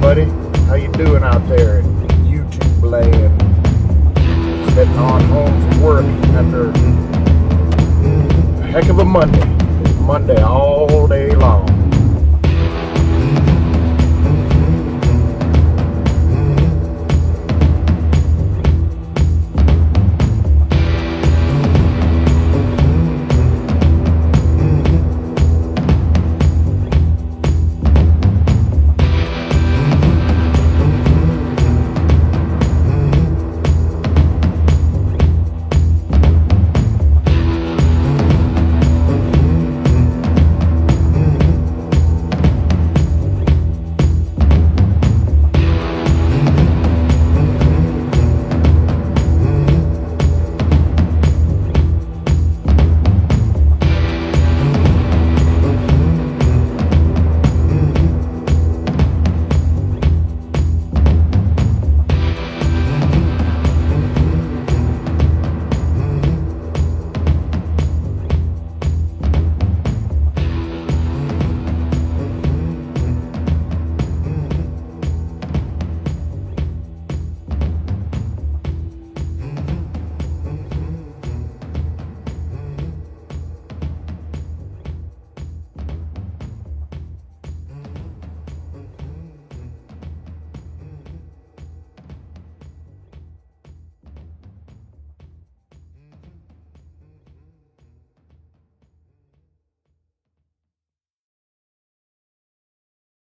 buddy. How you doing out there in YouTube land? Heading on home from work after a heck of a Monday. Monday all day